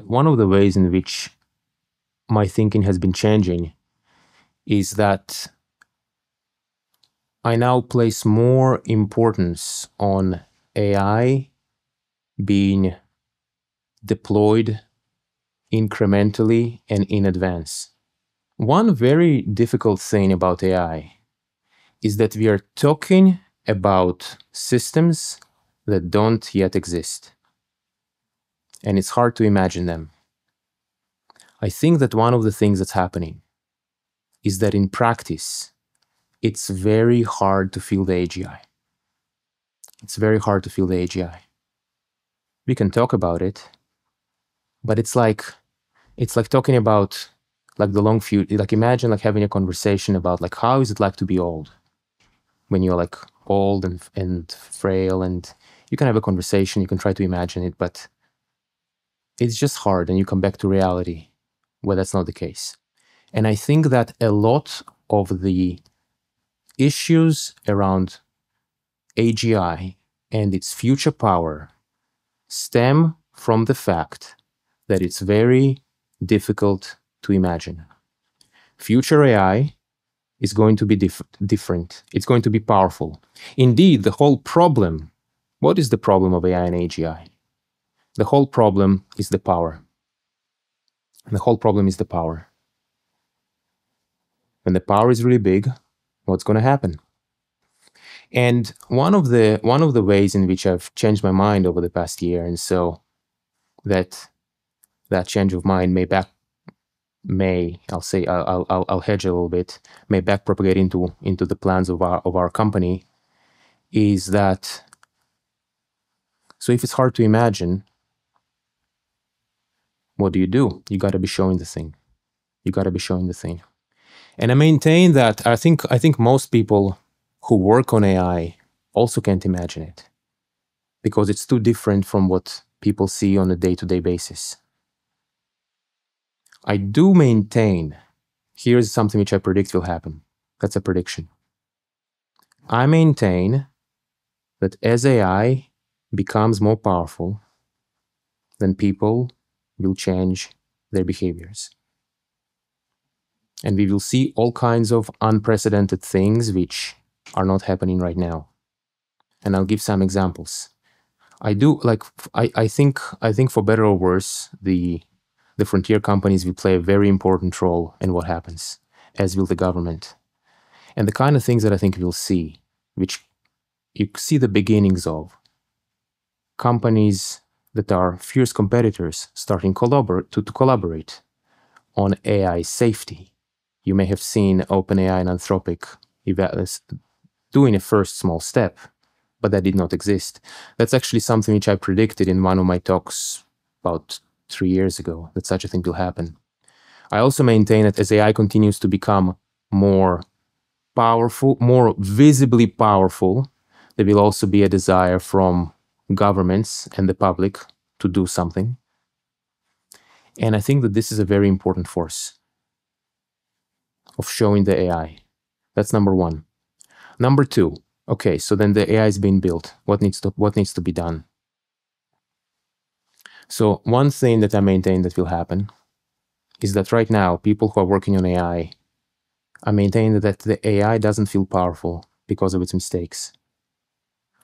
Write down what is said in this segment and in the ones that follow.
One of the ways in which my thinking has been changing is that I now place more importance on AI being deployed incrementally and in advance. One very difficult thing about AI is that we are talking about systems that don't yet exist and it's hard to imagine them. I think that one of the things that's happening is that in practice, it's very hard to feel the AGI. It's very hard to feel the AGI. We can talk about it, but it's like it's like talking about like the long future. Like imagine like having a conversation about like how is it like to be old when you're like old and and frail and you can have a conversation. You can try to imagine it, but it's just hard and you come back to reality where that's not the case. And I think that a lot of the issues around AGI and its future power stem from the fact that it's very difficult to imagine. Future AI is going to be dif different. It's going to be powerful. Indeed, the whole problem what is the problem of AI and AGI? The whole problem is the power. The whole problem is the power. When the power is really big, what's going to happen? And one of the one of the ways in which I've changed my mind over the past year, and so that that change of mind may back may I'll say I'll I'll, I'll hedge a little bit may back propagate into into the plans of our of our company is that so if it's hard to imagine what do you do? You got to be showing the thing. You got to be showing the thing. And I maintain that I think I think most people who work on AI also can't imagine it because it's too different from what people see on a day-to-day basis. I do maintain here's something which I predict will happen. That's a prediction. I maintain that as AI becomes more powerful, then people will change their behaviors. And we will see all kinds of unprecedented things which are not happening right now. And I'll give some examples. I do like I, I think I think for better or worse, the the frontier companies will play a very important role in what happens, as will the government. And the kind of things that I think we'll see, which you see the beginnings of, companies that are fierce competitors starting collabor- to, to collaborate on AI safety. You may have seen OpenAI and Anthropic doing a first small step, but that did not exist. That's actually something which I predicted in one of my talks about three years ago, that such a thing will happen. I also maintain that as AI continues to become more powerful, more visibly powerful, there will also be a desire from governments and the public to do something. And I think that this is a very important force of showing the AI. That's number one. Number two, okay, so then the AI is being built. What needs to what needs to be done? So one thing that I maintain that will happen is that right now people who are working on AI, I maintain that the AI doesn't feel powerful because of its mistakes.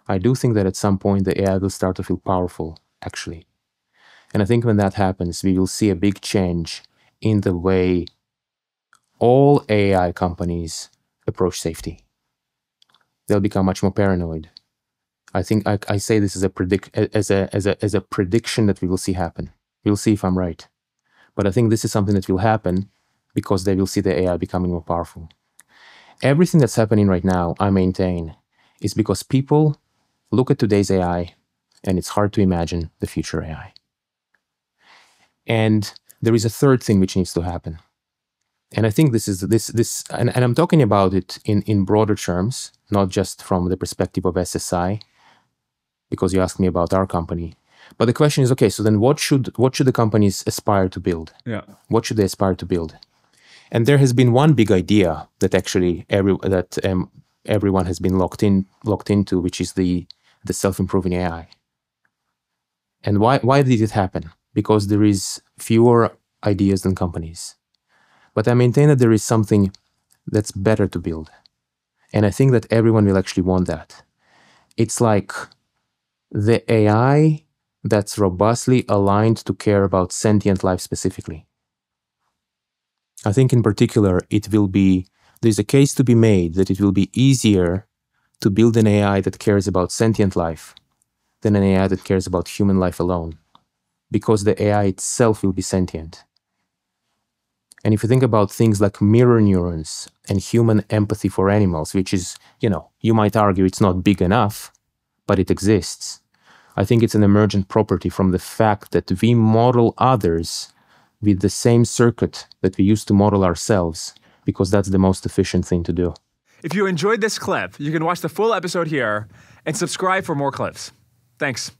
I do think that at some point the AI will start to feel powerful, actually. And I think when that happens, we will see a big change in the way all AI companies approach safety. They'll become much more paranoid. I think I, I say this as a predict as a as a as a prediction that we will see happen. We'll see if I'm right. But I think this is something that will happen because they will see the AI becoming more powerful. Everything that's happening right now, I maintain, is because people look at today's AI and it's hard to imagine the future AI. And there is a third thing which needs to happen. And I think this is this this and, and I'm talking about it in, in broader terms, not just from the perspective of SSI, because you asked me about our company. But the question is, okay, so then what should what should the companies aspire to build? Yeah. What should they aspire to build? And there has been one big idea that actually every that um, everyone has been locked in locked into, which is the the self-improving AI. And why why did it happen? because there is fewer ideas than companies. But I maintain that there is something that's better to build. And I think that everyone will actually want that. It's like the AI that's robustly aligned to care about sentient life specifically. I think in particular, it will be, there's a case to be made that it will be easier to build an AI that cares about sentient life than an AI that cares about human life alone, because the AI itself will be sentient. And if you think about things like mirror neurons and human empathy for animals, which is, you know, you might argue it's not big enough, but it exists. I think it's an emergent property from the fact that we model others with the same circuit that we use to model ourselves, because that's the most efficient thing to do. If you enjoyed this clip, you can watch the full episode here and subscribe for more clips. Thanks.